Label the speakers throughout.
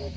Speaker 1: Yeah.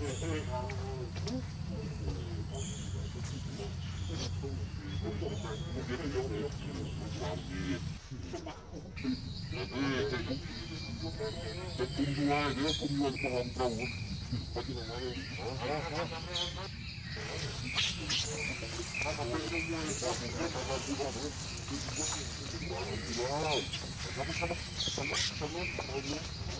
Speaker 1: Sama-sama, sama-sama, sama-sama.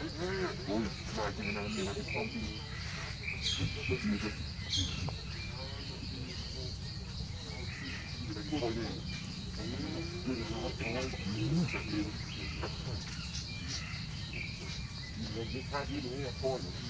Speaker 1: Eu eu eu eu eu eu vou vou vou vou vou vou fazer, fazer, fazer, fazer, fazer, fazer, Thank you.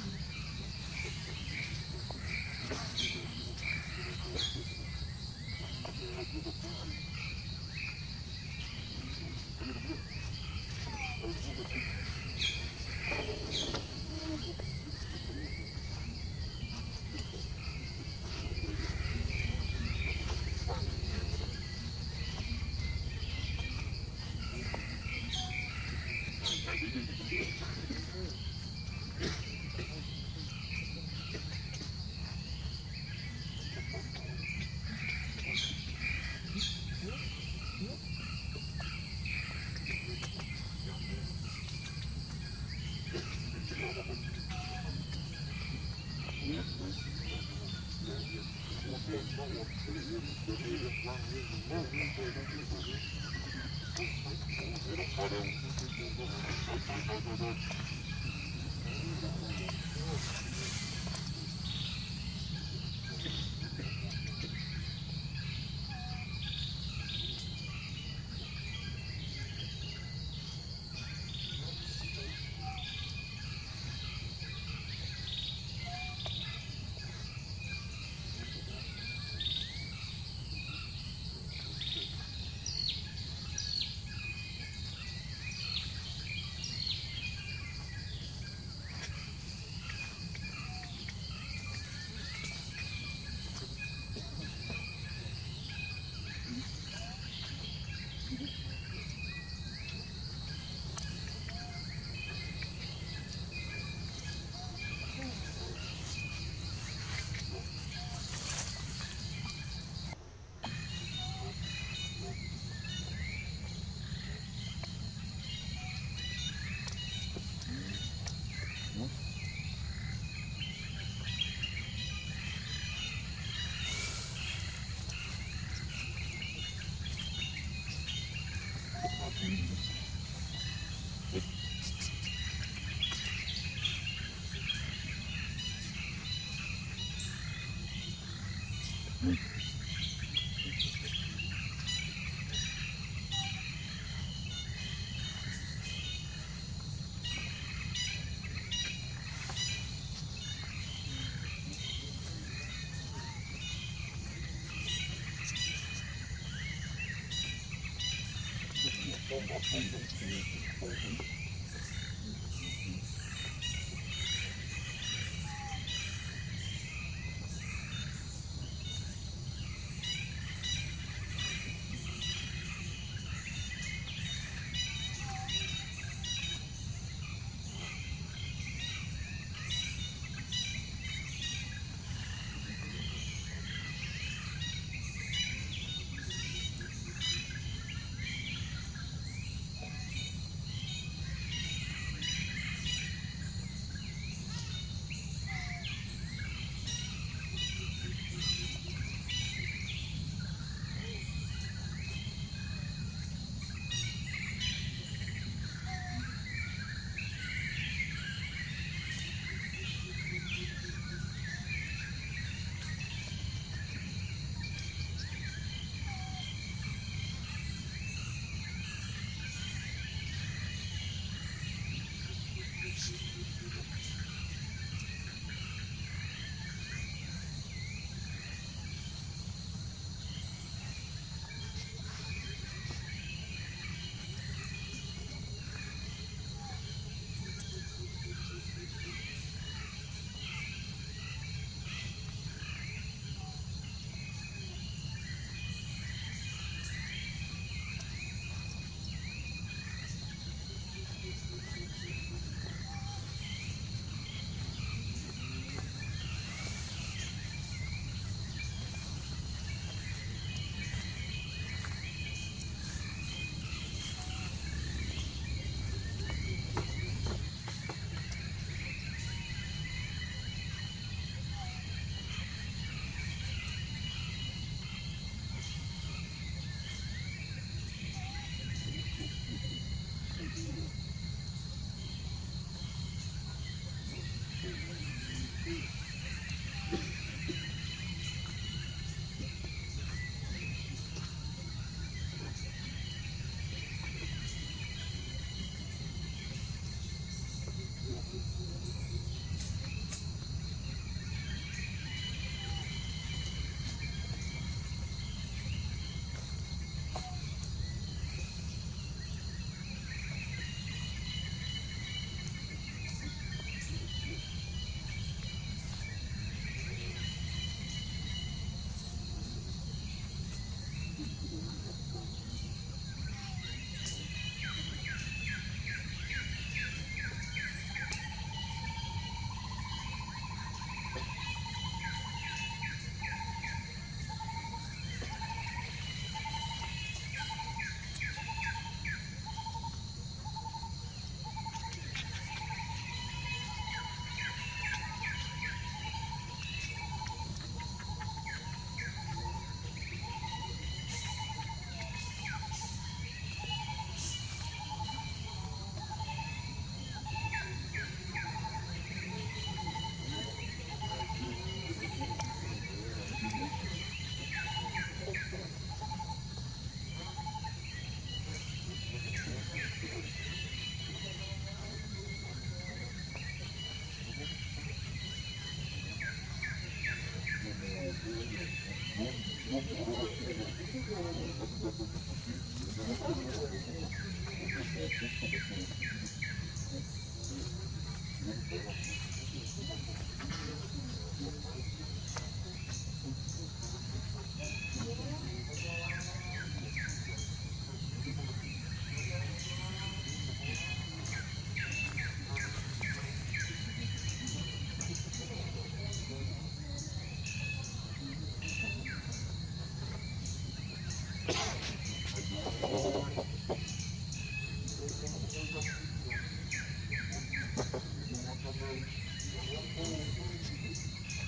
Speaker 1: Thank you. Thank you.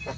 Speaker 1: Oh.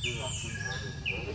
Speaker 1: Thank you.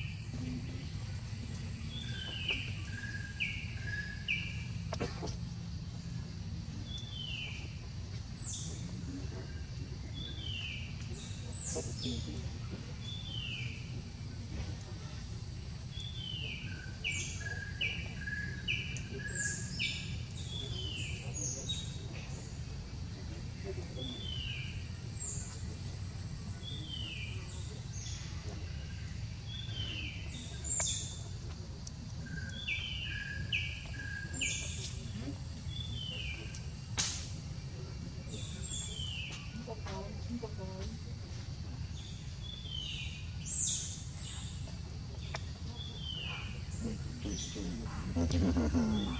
Speaker 1: Mm-hmm.